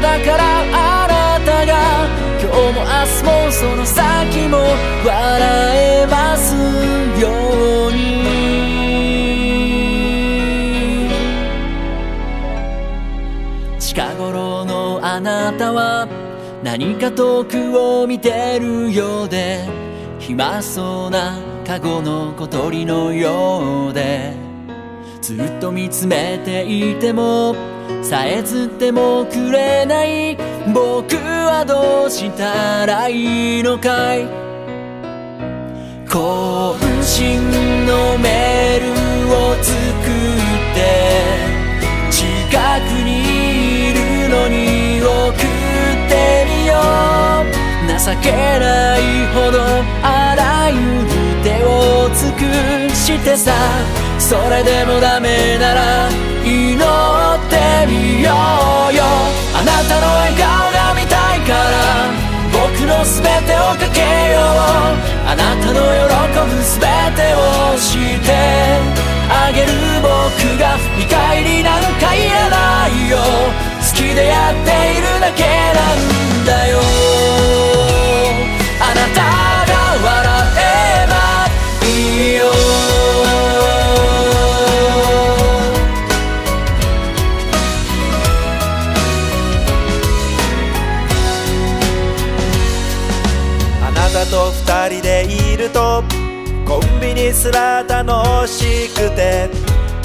だからあなたが今日も明日もその先も笑えますように近頃のあなたは何か遠くを見てるようで暇そうなカゴの小鳥のようでずっと見つめていてもさえずってもくれない僕はどうしたらいいのかい？渾身のメールを作って近くにいるのに送ってみよう。情けないほどあらゆる手を尽くしてさ。それでもダメなら祈ってみようよ。あなたの笑顔が見たいから僕の全てをかけよう。あなたの喜ぶ全てをしてと二人でいるとコンビニすら楽しくて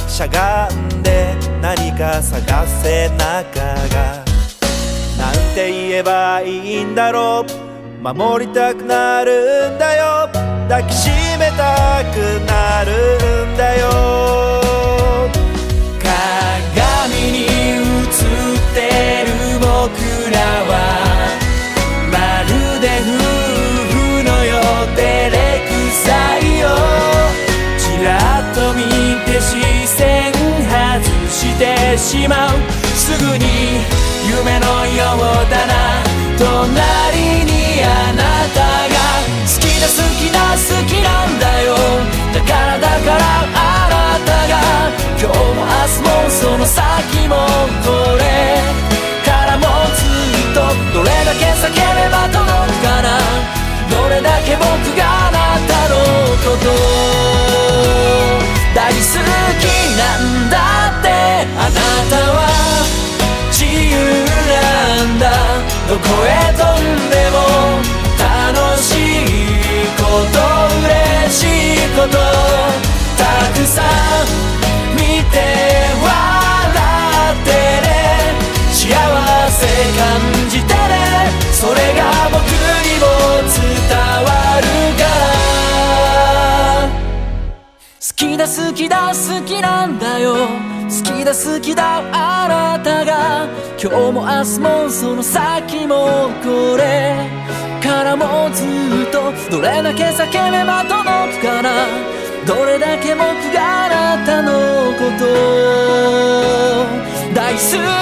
しゃがんで何か探せ中がなんて言えばいいんだろう守りたくなるんだよ抱きしめたくなるんだよ。しまうすぐに夢のようだな隣にあなたが好きだ好きだ好きなんだよ。だからだからあなたが今日も明日もその先もこれからもずっとどれだけ叫べば届くかな。どれだけ僕があなたのこと大好きどこへ飛んでも楽しいこと嬉しいことたくさん見て笑ってね幸せ感じてねそれが僕にも伝わるから好きだ好きだ好きなんだよ好きだ好きだあなたが。今日も明日もその先もこれ。からもずっと。どれだけ叫べば届くかな。どれだけ僕があなたのこと大好き